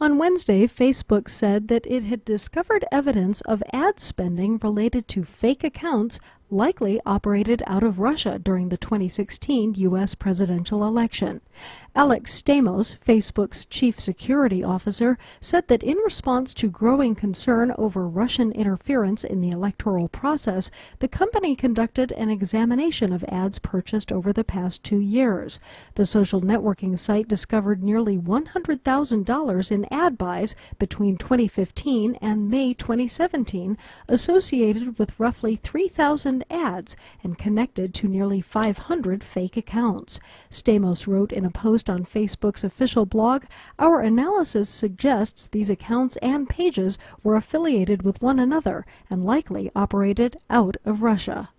On Wednesday, Facebook said that it had discovered evidence of ad spending related to fake accounts likely operated out of Russia during the 2016 U.S. presidential election. Alex Stamos, Facebook's chief security officer, said that in response to growing concern over Russian interference in the electoral process, the company conducted an examination of ads purchased over the past two years. The social networking site discovered nearly $100,000 in ad buys between 2015 and May 2017, associated with roughly 3,000 ads and connected to nearly 500 fake accounts. Stamos wrote in a post on Facebook's official blog, Our analysis suggests these accounts and pages were affiliated with one another and likely operated out of Russia.